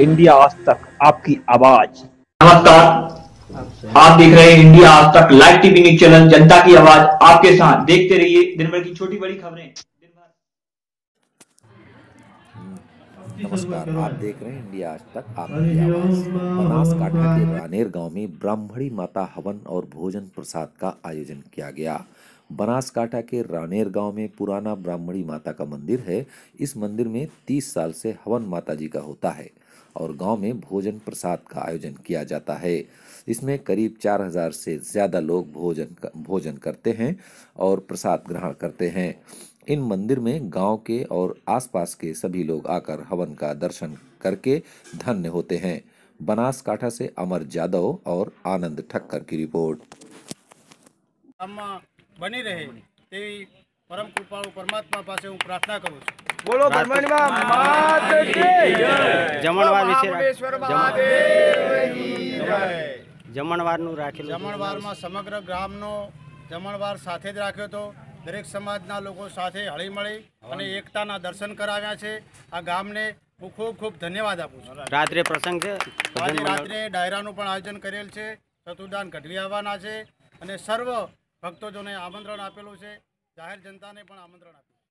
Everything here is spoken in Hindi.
इंडिया आज तक आपकी आवाज़। नमस्कार। आप देख रहे हैं इंडिया आज तक लाइव टीवी न्यूज़ चैनल जनता की आवाज़। आपके साथ देखते रहिए दिन भर की छोटी बड़ी खबरें दिन भर नमस्कार आप देख रहे हैं इंडिया आज तक आपकी आवाज़ बनासकांठा के रानेर गाँव में ब्राह्मणी माता हवन और भोजन प्रसाद का आयोजन किया गया। बनासकांठा के रानेर गाँव में पुराना ब्राह्मणी माता का मंदिर है। इस मंदिर में 30 साल से हवन माता जी का होता है और गाँव में भोजन प्रसाद का आयोजन किया जाता है। इसमें करीब 4000 से ज़्यादा लोग भोजन भोजन करते हैं और प्रसाद ग्रहण करते हैं। इन मंदिर में गांव के और आसपास के सभी लोग आकर हवन का दर्शन करके धन्य होते हैं बनासकांठा से अमर जादव और आनंद ठक्कर की रिपोर्ट ગામમાં બની રહે તેવી પરમ કૃપાળુ પરમાત્મા પાસે હું પ્રાર્થના કરું છું બોલો ભરવાનીમાં માત કી જય જમણવાર વિશે રાખ- મહાબળેશ્વર મહાદેવ કી જય જમણવારનું રાખેલું છે. જમણવારમાં સમગ્ર ગ્રામનો જમણવાર સાથે જ રાખ્યો હતો દરેક સમાજના લોકો સાથે હળીમળી અને એકતાના દર્શન કરાવ્યા છે. આ ગામને હું ખૂબ ખૂબ ધન્યવાદ આપું છું. રાત્રે પ્રસંગ છે. આજે રાત્રે ડાયરાનું પણ આયોજન કરેલ છે. ચતુર્દાન ગઢવી આવવાના છે. અને સર્વ ભક્તોજોને આમંત્રણ આપેલું છે. જાહેર જનતાને પણ આમંત્રણ આપ્યું